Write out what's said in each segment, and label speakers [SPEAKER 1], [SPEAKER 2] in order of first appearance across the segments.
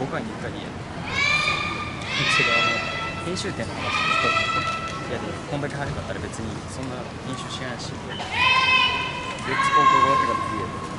[SPEAKER 1] 5回に1回でいいやけどあの編集点の話ちょと。いやでもこんだけ晴れだったら別にそんな編集しないし別っち方向があってから、次いや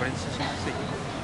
[SPEAKER 1] 40, 60 segundos.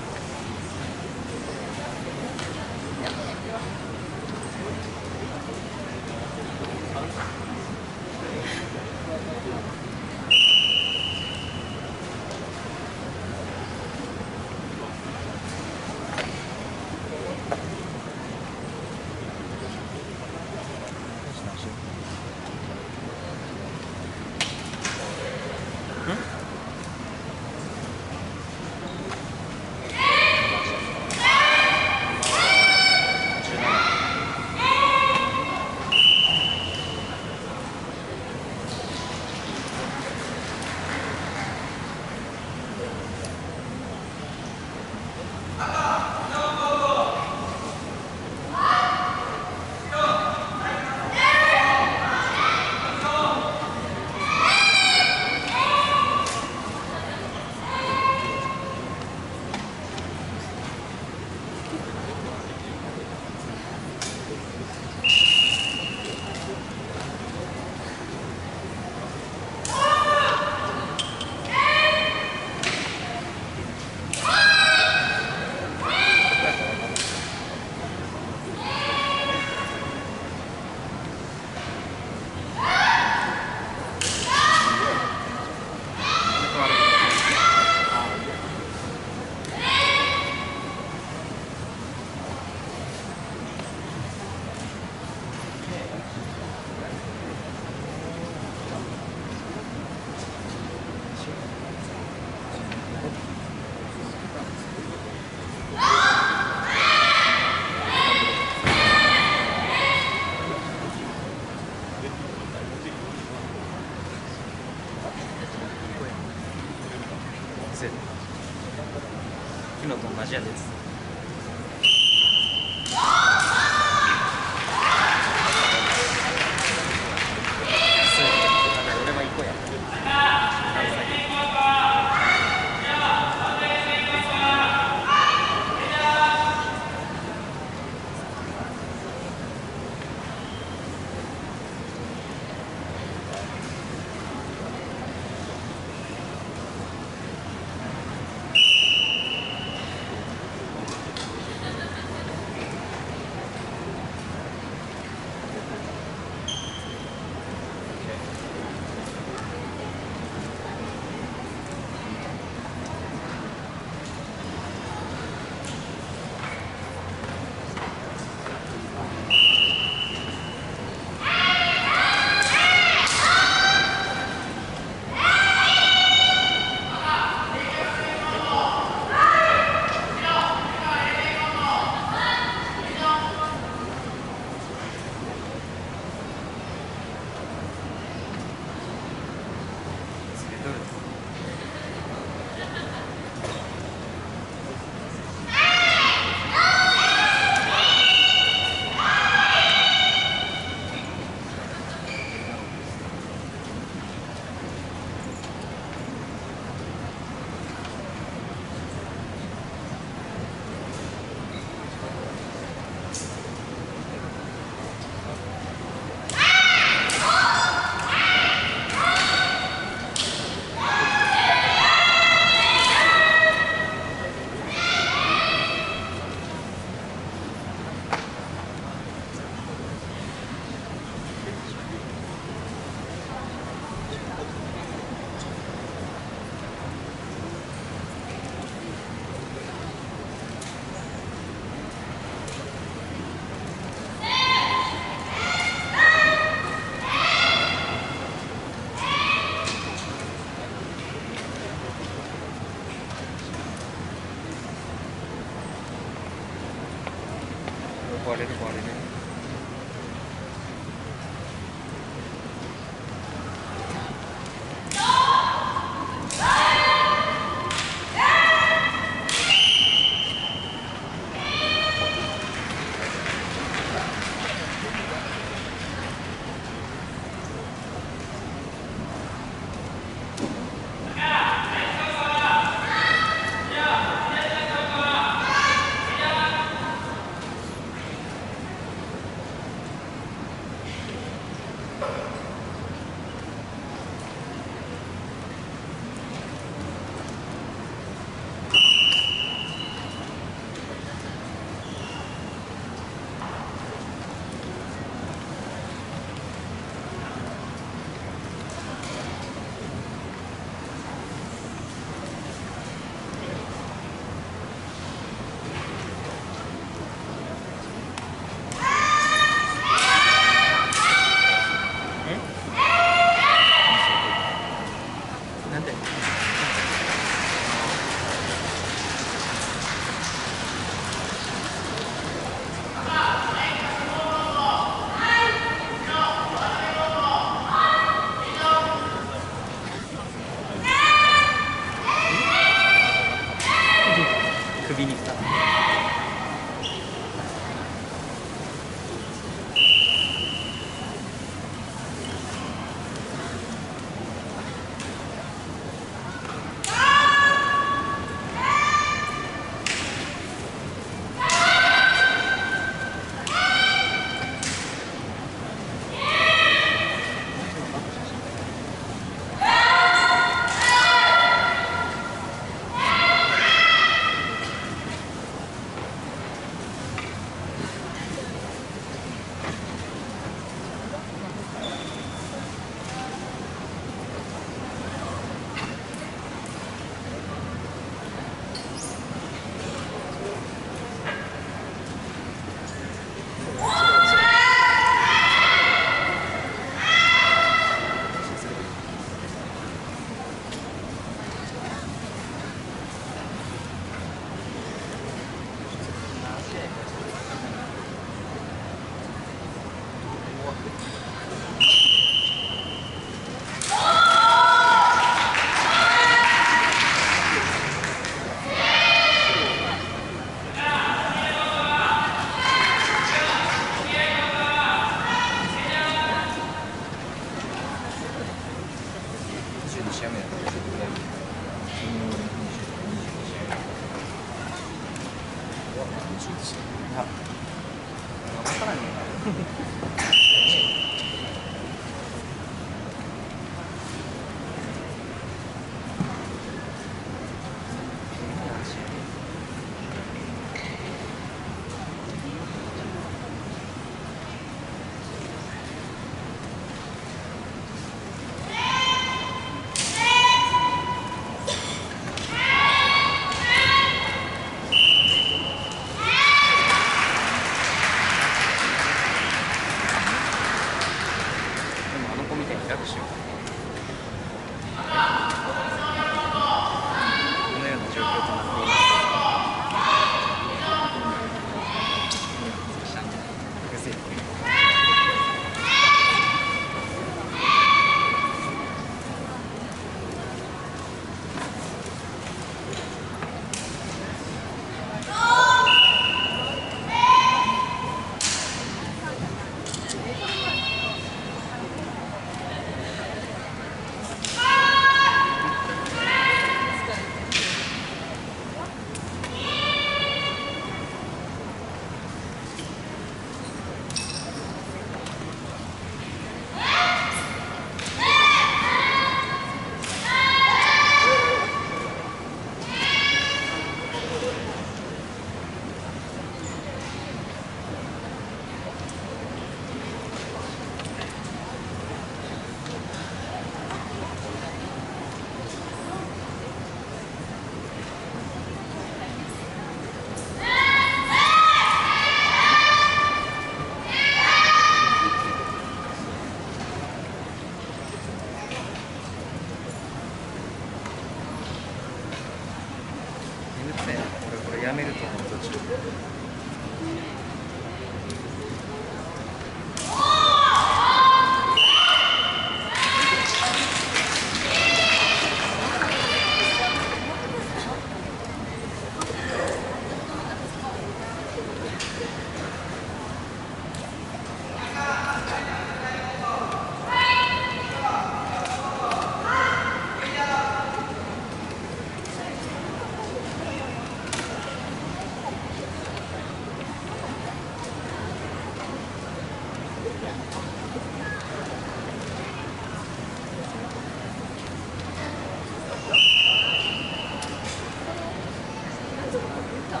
[SPEAKER 1] った。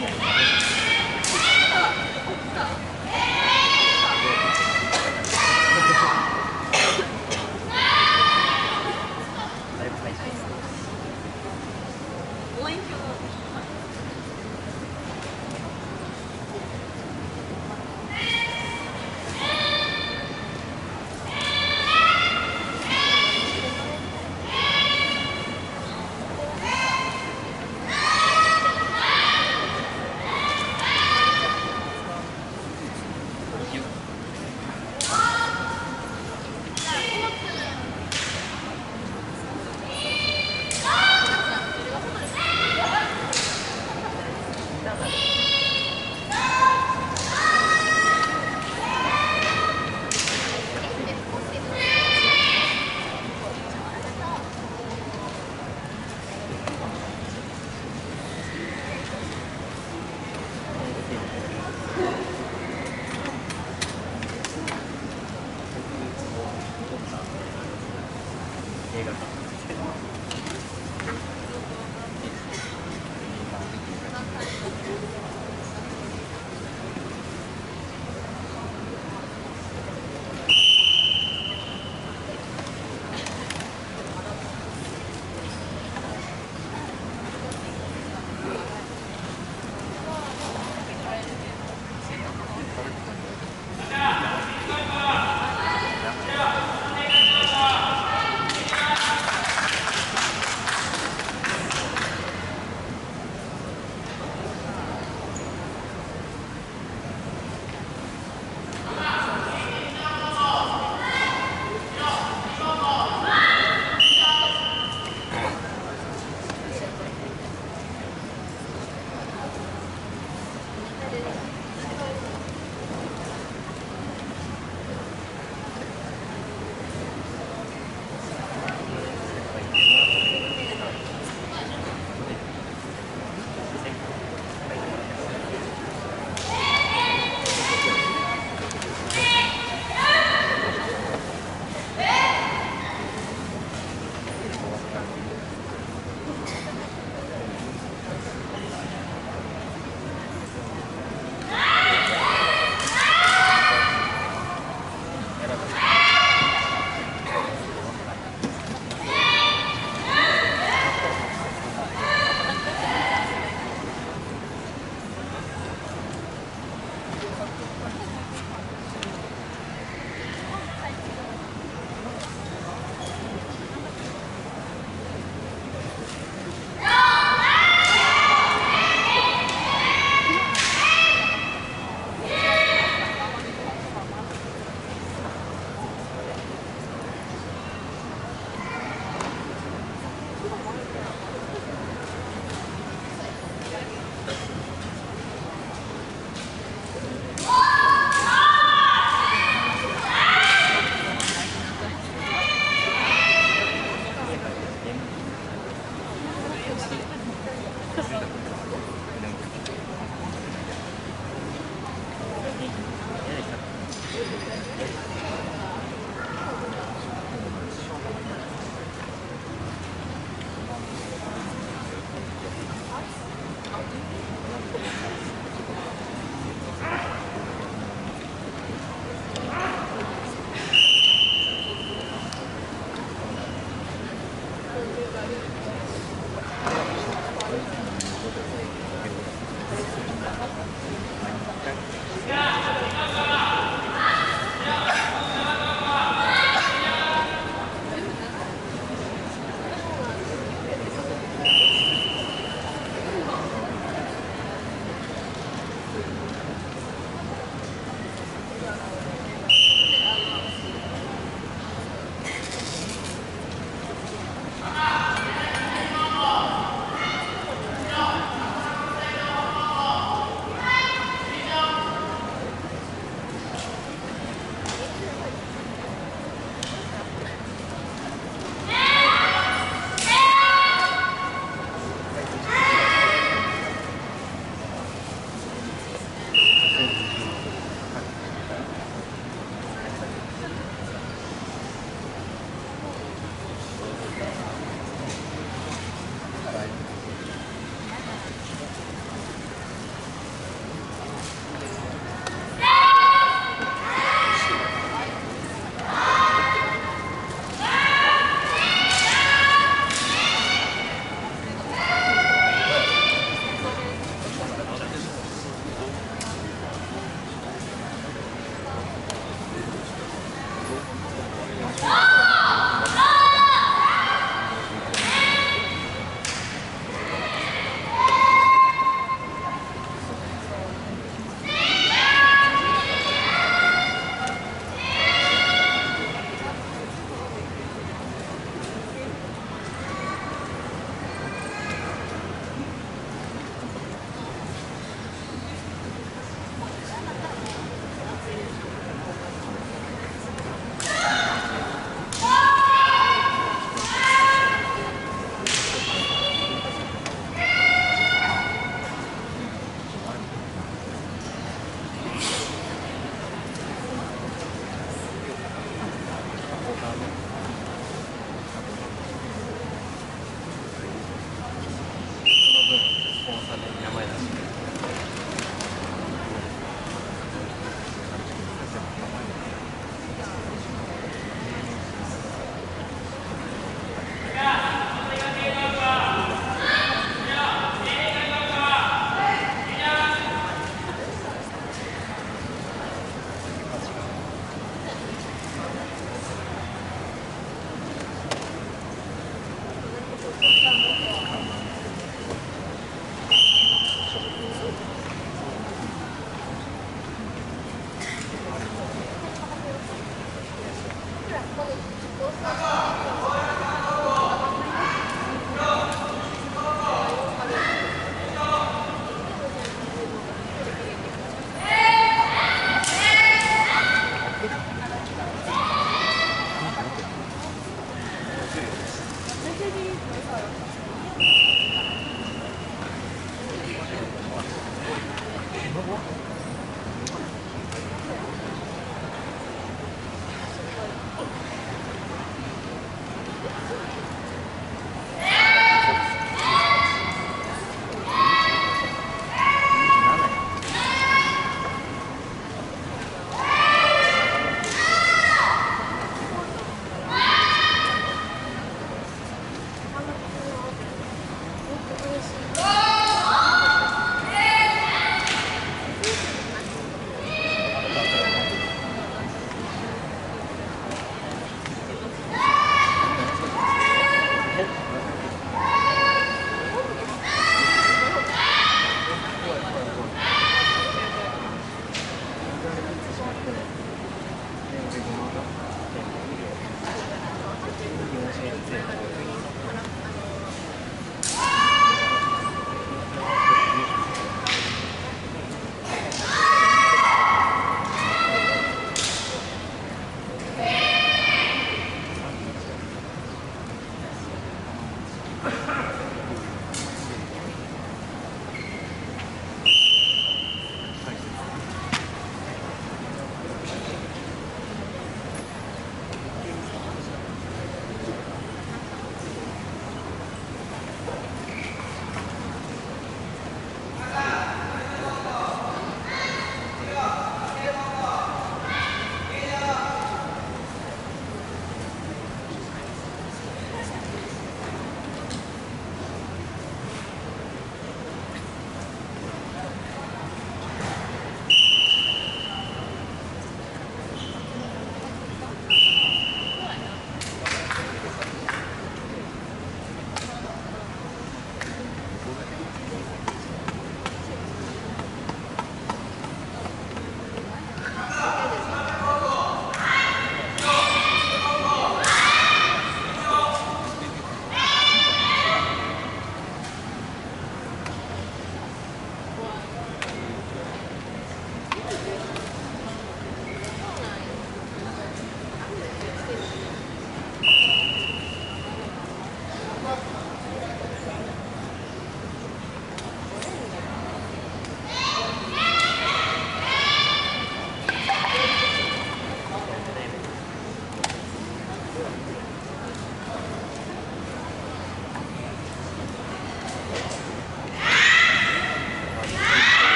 [SPEAKER 2] California.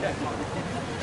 [SPEAKER 2] check mark.